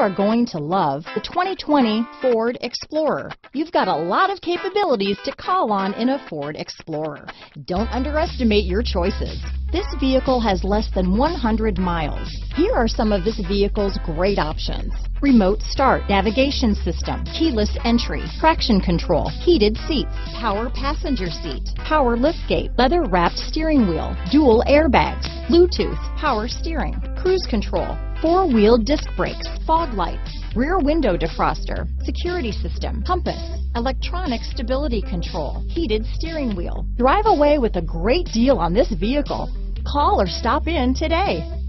are going to love the 2020 Ford Explorer. You've got a lot of capabilities to call on in a Ford Explorer. Don't underestimate your choices. This vehicle has less than 100 miles. Here are some of this vehicle's great options. Remote start, navigation system, keyless entry, traction control, heated seats, power passenger seat, power liftgate, leather wrapped steering wheel, dual airbags, Bluetooth, power steering, cruise control, four-wheel disc brakes, fog lights, rear window defroster, security system, compass, electronic stability control, heated steering wheel. Drive away with a great deal on this vehicle. Call or stop in today.